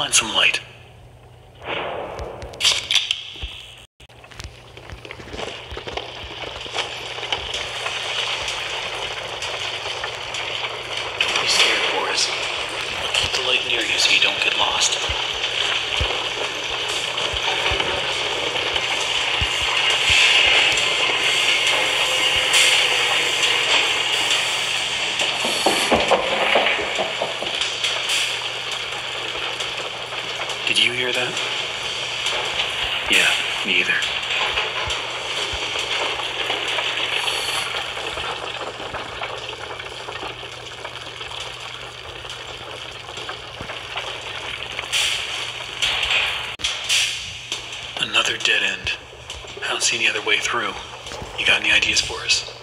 find some light. Don't be scared, Boris. I'll keep the light near you so you don't get lost. Did you hear that? Yeah, me either. Another dead end. I don't see any other way through. You got any ideas for us?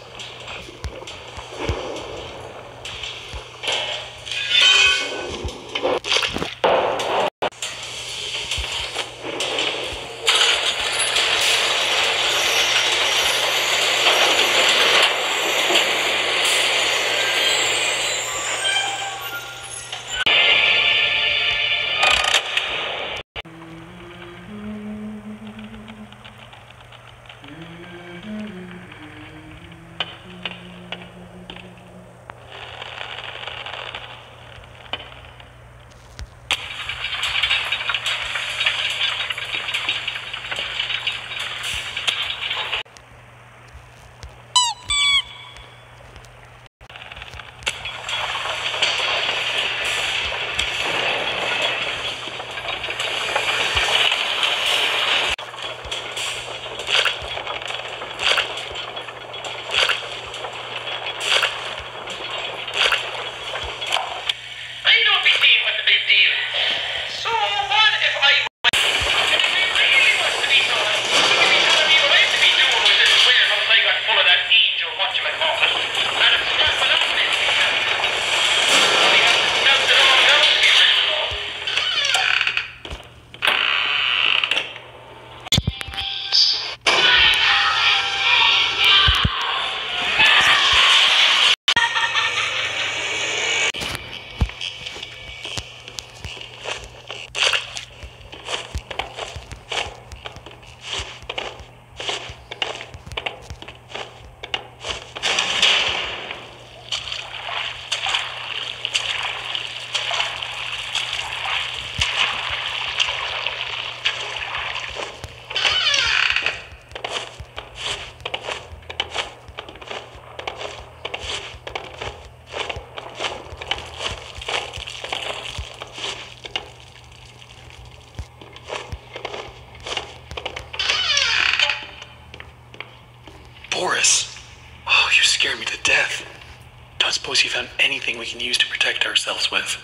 Don't suppose you found anything we can use to protect ourselves with.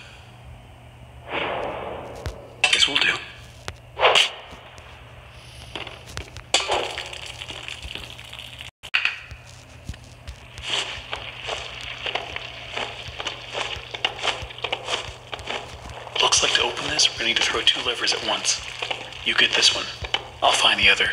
Guess we'll do. Looks like to open this, we're gonna need to throw two levers at once. You get this one. I'll find the other.